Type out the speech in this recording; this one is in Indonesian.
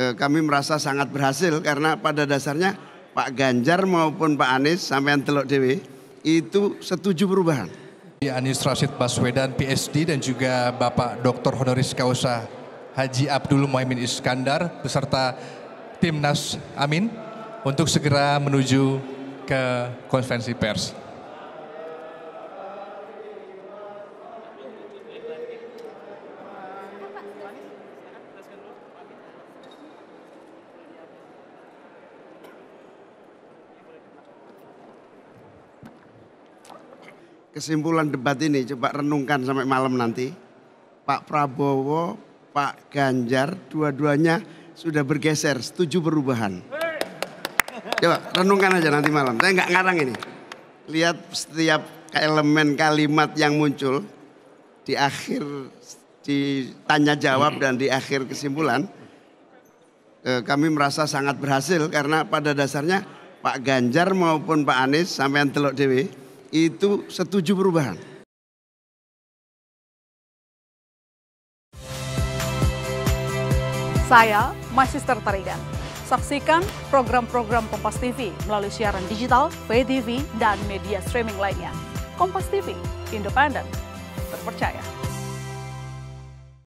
eh, kami merasa sangat berhasil karena pada dasarnya Pak Ganjar maupun Pak Anies sampai Teluk Dewi itu setuju perubahan. Anies Rashid Baswedan PSD dan juga Bapak Dr. Honoris Causa Haji Abdul Muhaimin Iskandar beserta Timnas Amin untuk segera menuju ke konferensi pers. Kesimpulan debat ini coba renungkan sampai malam nanti. Pak Prabowo, Pak Ganjar, dua-duanya sudah bergeser, setuju perubahan. Coba renungkan aja nanti malam. Saya nggak ngarang ini. Lihat setiap elemen kalimat yang muncul di akhir ditanya jawab dan di akhir kesimpulan. Eh, kami merasa sangat berhasil karena pada dasarnya Pak Ganjar maupun Pak Anies sampai Teluk Dewi itu setuju perubahan. Saya Magister Tarigan. Saksikan program-program Kompas TV melalui siaran digital, pay TV, dan media streaming lainnya. Kompas TV, independen, terpercaya.